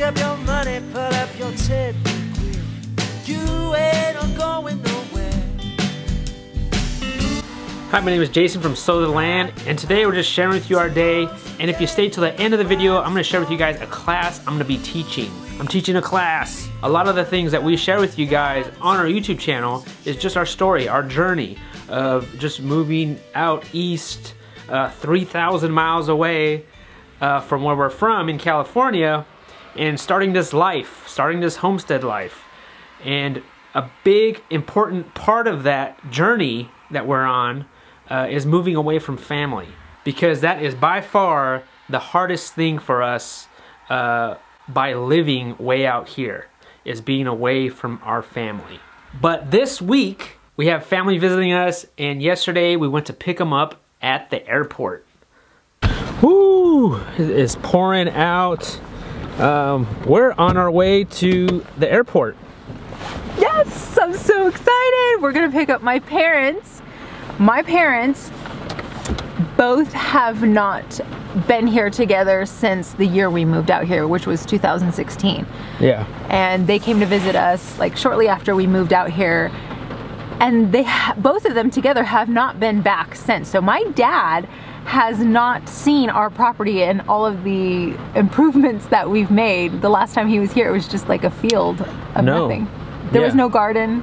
Pick up your money, pull up your tip. Hi, my name is Jason from Sow the Land, and today we're just sharing with you our day. And if you stay till the end of the video, I'm gonna share with you guys a class I'm gonna be teaching. I'm teaching a class. A lot of the things that we share with you guys on our YouTube channel is just our story, our journey of just moving out east, uh, 3,000 miles away uh, from where we're from in California, and starting this life, starting this homestead life. And a big important part of that journey that we're on uh, is moving away from family because that is by far the hardest thing for us uh, by living way out here is being away from our family. But this week we have family visiting us and yesterday we went to pick them up at the airport. Woo! It is pouring out. Um, we're on our way to the airport. Yes, I'm so excited. We're gonna pick up my parents. My parents both have not been here together since the year we moved out here, which was 2016. Yeah. And they came to visit us like shortly after we moved out here. And they both of them together have not been back since. So my dad has not seen our property and all of the improvements that we've made. The last time he was here, it was just like a field of No. nothing. There was no garden.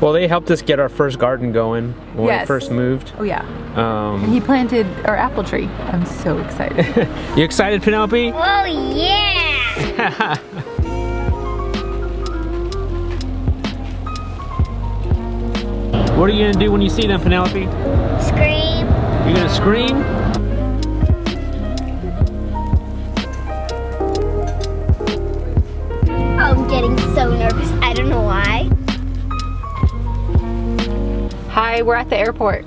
Well, they helped us get our first garden going when we first moved. Oh yeah. Um, He planted our apple tree. I'm so excited. you excited, Penelope? Oh yeah! What are you gonna do when you see them, Penelope? Scream. You're gonna scream? I'm getting so nervous. I don't know why. Hi, we're at the airport.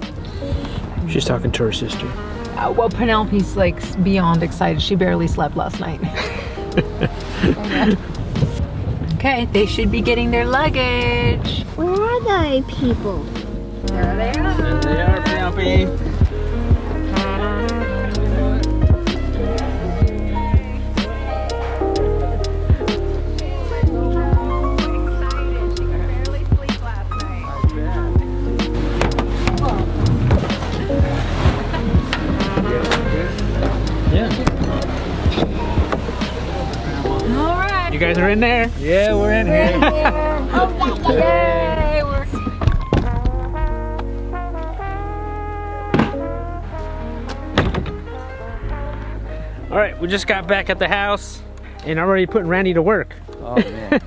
She's talking to her sister. Uh, well, Penelope's like beyond excited. She barely slept last night. okay, they should be getting their luggage. Where are they people? There they are. They are, Penelope. You guys are in there? Yeah, we're in here. Yay, we're All right, we just got back at the house and I'm already putting Randy to work. Oh man.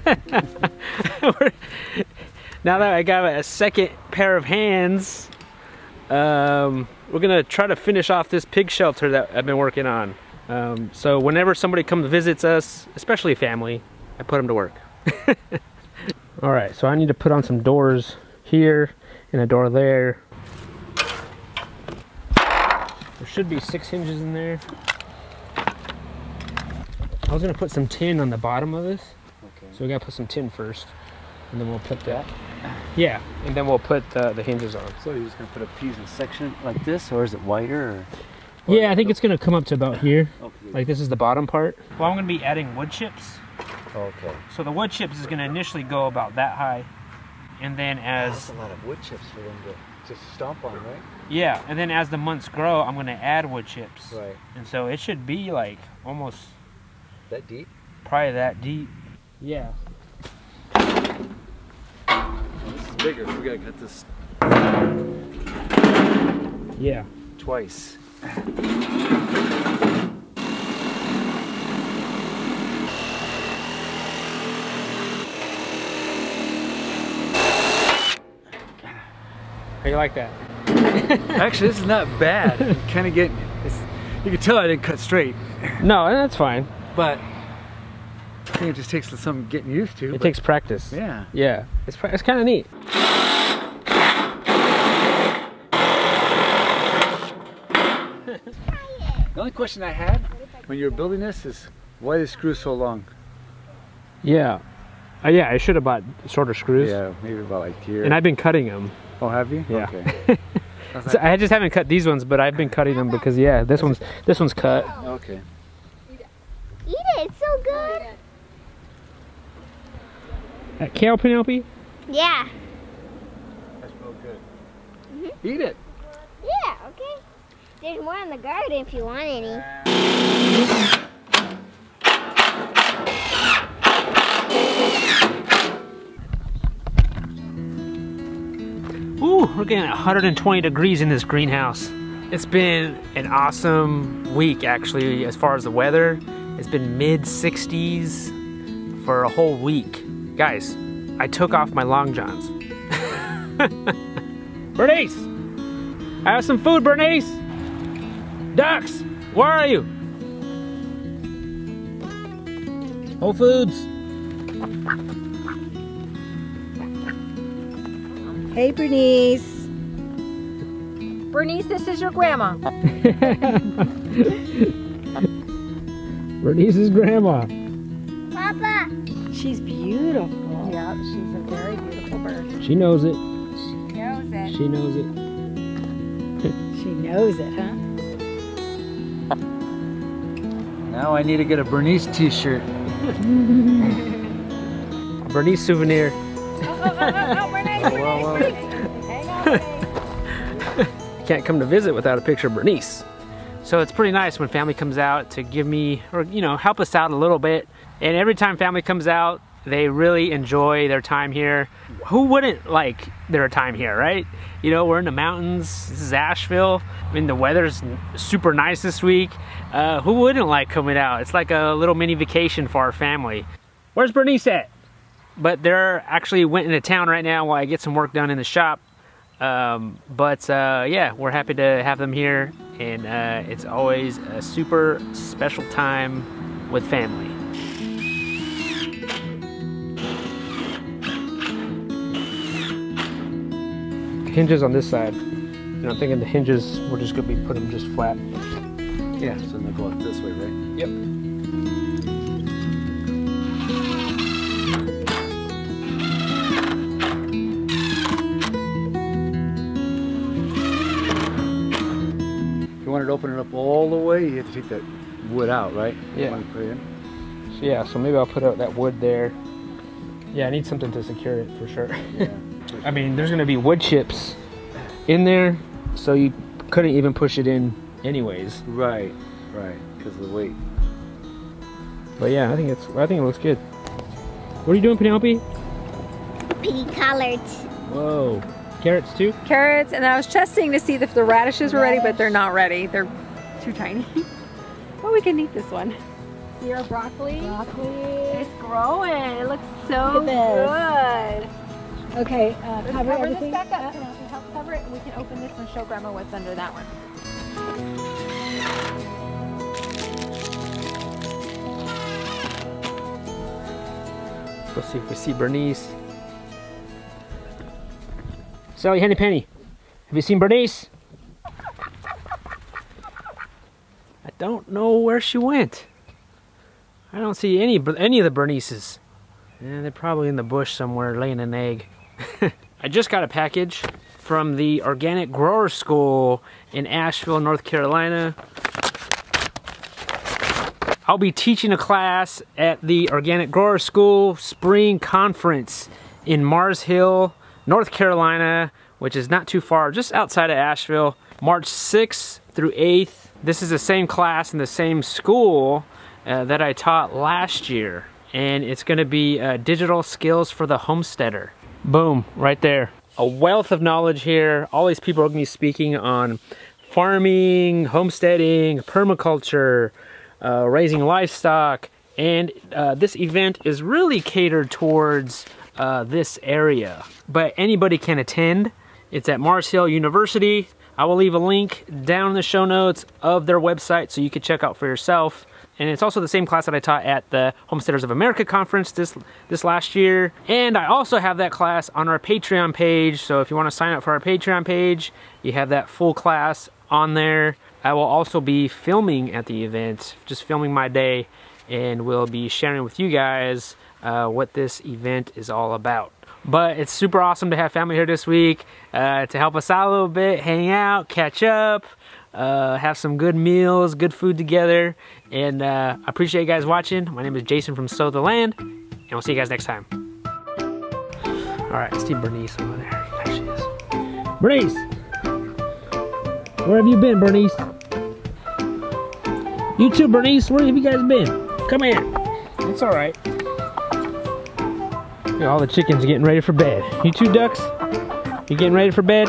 Now that I got a second pair of hands, um, we're gonna try to finish off this pig shelter that I've been working on. Um, so whenever somebody comes visits us, especially family, I put them to work. All right, so I need to put on some doors here and a door there. There should be six hinges in there. I was gonna put some tin on the bottom of this. Okay. So we gotta put some tin first, and then we'll put that. Yeah, and then we'll put the, the hinges on. So you're just gonna put a piece in section like this, or is it wider? Or? Yeah, I think it's gonna come up to about here. Okay. Like this is the bottom part. Well, I'm gonna be adding wood chips. okay. So the wood chips is gonna initially go about that high, and then That's as a lot of wood chips for them to just stomp on, right? yeah, and then as the months grow, I'm gonna add wood chips, Right. and so it should be like almost That deep? probably that deep. Yeah. This is bigger. We gotta cut this Yeah. twice. How you like that? Actually, this is not bad. I'm kind of getting. It's, you can tell I didn't cut straight, No, that's fine. but I think it just takes some getting used to. It takes practice. Yeah. Yeah, it's it's kind of neat. The only question I had when you were building this is why the screws so long? Yeah. Uh, yeah, I should have bought shorter screws. Yeah, maybe about like here. And I've been cutting them. oh, have you? Yeah. Okay. I So I just haven't cut these ones, but I've been cutting them because yeah, this one's this one's cut. okay. Eat it. It's so good. That kale, Penelope? Yeah. That's real good. Mhm. Eat it. Yeah, okay. There's more in the garden if you want any. Ooh, we're getting 120 degrees in this greenhouse. It's been an awesome week, actually, as far as the weather. It's been mid 60s for a whole week. Guys, I took off my long johns. Bernice! I have some food, Bernice! Ducks, where are you? Whole Foods. Hey, Bernice. Bernice, this is your grandma. Bernice's grandma. Papa. She's beautiful. Yeah, she's a very beautiful bird. She knows it. She knows it. She knows it. She knows it, huh? Now I need to get a Bernice t-shirt. A Bernice souvenir. Well, well, Can't come to visit without a picture of Bernice. So it's pretty nice when family comes out to give me, or you know, help us out a little bit. And every time family comes out, they really enjoy their time here. Who wouldn't like their time here, right? You know, we're in the mountains. This is Asheville. I mean, the weather's super nice this week. Uh, who wouldn't like coming out? It's like a little mini vacation for our family. Where's Bernice at? But they're actually went into town right now while I get some work done in the shop. Um, but uh, yeah, we're happy to have them here, and uh, it's always a super special time with family. Hinges on this side. And I'm thinking the hinges, we're just gonna be put them just flat. yeah, so they go out this way, right? Yep. If you wanted to open it up all the way, you have to take that wood out, right? Yeah. Want to put it in? So yeah, so maybe I'll put out that wood there. Yeah, I need something to secure it for sure. Yeah. I mean, there's gonna be wood chips in there, so you couldn't even push it in anyways. right, right, because of the weight. But yeah, I think it's I think it looks good. What are you doing, Penelope? Piggy colored. Whoa, carrots too? Carrots, and I was testing to see if the radishes were ready, but they're not ready. They're too tiny. but we can eat this one. See our broccoli? Broccoli. It's growing. It looks so Look good. Okay, uh, Let's cover cover everything. this back up. Can I help cover it? And we can open this and show Grandma what's under that one. Let's see if we see Bernice. Sally Henny Penny, have you seen Bernice? I don't know where she went. I don't see any any of the Bernices. Yeah, they're probably in the bush somewhere laying an egg. I just got a package from the Organic Growers School in Asheville, North Carolina. I'll be teaching a class at the Organic Growers School Spring Conference in Mars Hill, North Carolina, which is not too far, just outside of Asheville, March 6th through 8th. This is the same class in the same school uh, that I taught last year, and it's going to be uh, digital skills for the homesteader. Boom, right there. A wealth of knowledge here. All these people are to be speaking on farming, homesteading, permaculture, uh, raising livestock, and uh, this event is really catered towards uh, this area. But anybody can attend. It's at Mars Hill University. I will leave a link down in the show notes of their website so you can check out for yourself. And it's also the same class that I taught at the Homesteaders of America conference this this last year. And I also have that class on our Patreon page. So if you want to sign up for our Patreon page, you have that full class on there. I will also be filming at the event, just filming my day, and we'll be sharing with you guys uh, what this event is all about. But it's super awesome to have family here this week uh, to help us out a little bit, hang out, catch up, uh, have some good meals, good food together. And uh, I appreciate you guys watching. My name is Jason from Sow the Land, and we'll see you guys next time. All right, see Bernice over there. There she is. Bernice! Where have you been, Bernice? You too, Bernice. Where have you guys been? Come here. It's all right. All the chickens getting ready for bed. You two ducks? You getting ready for bed?